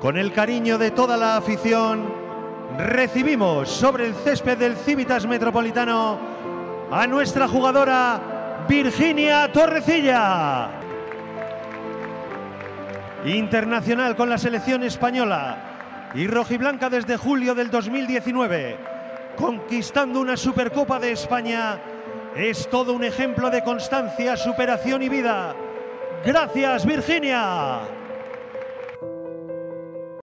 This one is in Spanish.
Con el cariño de toda la afición, recibimos sobre el césped del Civitas Metropolitano a nuestra jugadora Virginia Torrecilla. Internacional con la selección española y rojiblanca desde julio del 2019, conquistando una Supercopa de España, es todo un ejemplo de constancia, superación y vida. Gracias, Virginia.